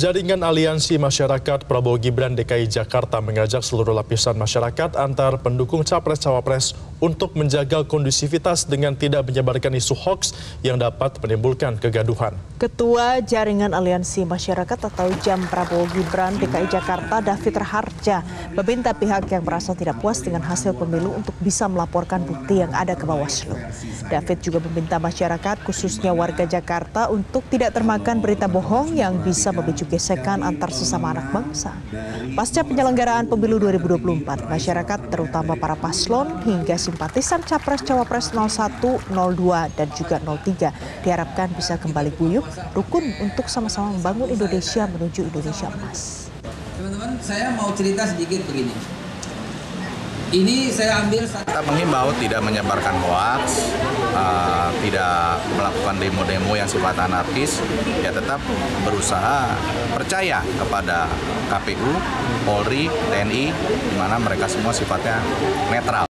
Jaringan Aliansi Masyarakat Prabowo Gibran DKI Jakarta mengajak seluruh lapisan masyarakat antar pendukung Capres-Cawapres untuk menjaga kondusivitas dengan tidak menyebarkan isu hoax yang dapat menimbulkan kegaduhan. Ketua Jaringan Aliansi Masyarakat atau JAM Prabowo Gibran DKI Jakarta David Raharja meminta pihak yang merasa tidak puas dengan hasil pemilu untuk bisa melaporkan bukti yang ada ke Bawaslu. David juga meminta masyarakat khususnya warga Jakarta untuk tidak termakan berita bohong yang bisa memicu gesekan antar sesama anak bangsa. Pasca penyelenggaraan pemilu 2024, masyarakat terutama para paslon hingga simpatisan Capres-Cawapres 01, 02, dan juga 03 diharapkan bisa kembali guyup, rukun untuk sama-sama membangun Indonesia menuju Indonesia emas. Teman-teman, saya mau cerita sedikit begini. Ini saya ambil kita menghimbau tidak menyebarkan hoax, uh, tidak melakukan demo-demo yang sifat anarkis, ya tetap berusaha percaya kepada KPU, Polri, TNI, di mana mereka semua sifatnya netral.